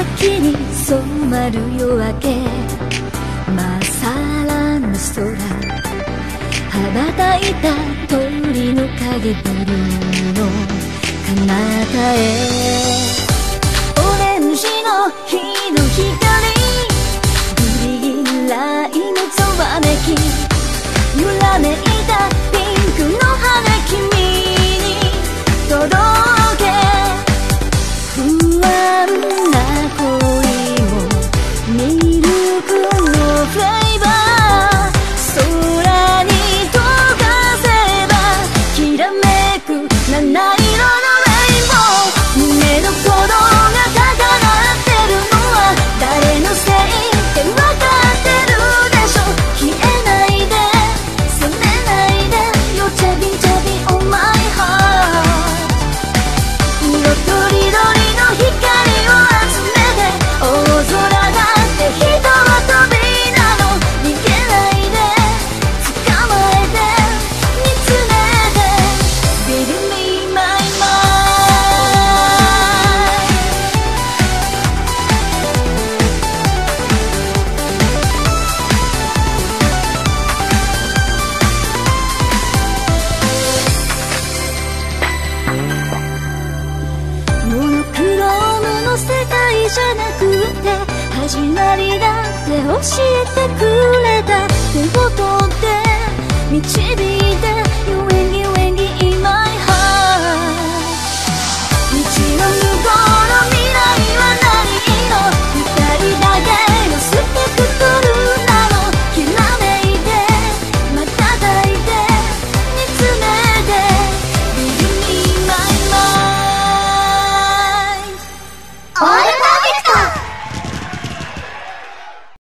先に染まる夜明け。まさらな空。羽ばたいた鳥の影ビルの。彼方へオレンジの日なない世界じゃなくって始まりだって教えてくれた。